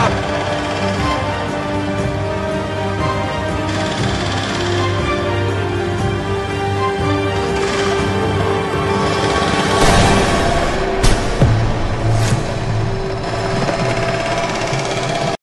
up.